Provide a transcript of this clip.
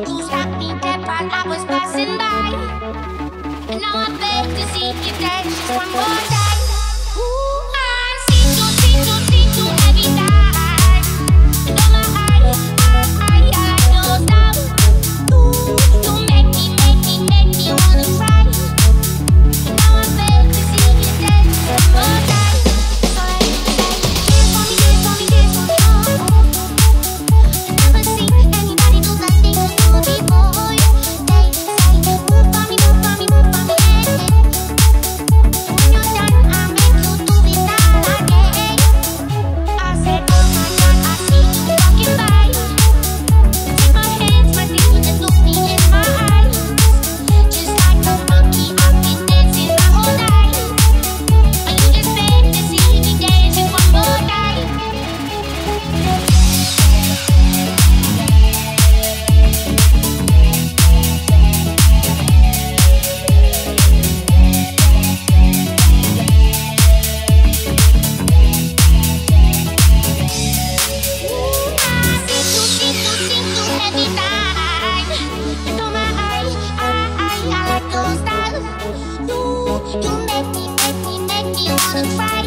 dead while I was passing by. And now I beg to see you dance just one more time. You make me, make me, make me wanna cry.